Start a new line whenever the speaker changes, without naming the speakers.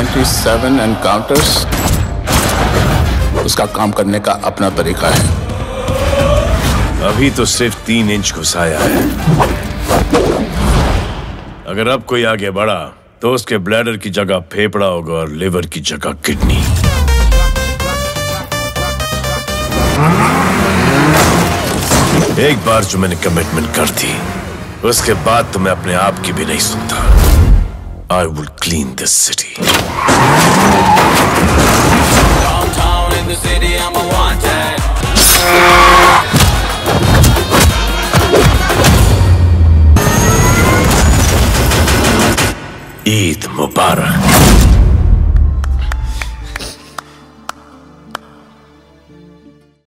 97 encounters उसका काम करने का अपना तरीका है।
अभी तो सिर्फ़ तीन इंच घुसाया है। अगर अब कोई आगे बढ़ा तो उसके ब्लैडर की जगह फेफड़ा होगा और लिवर की जगह किडनी एक बार जो मैंने कमिटमेंट कर दी, उसके बाद तो मैं अपने आप की भी नहीं सुनता। I will clean this city.
Downtown in the city, I'm a wanted.
Mubarak.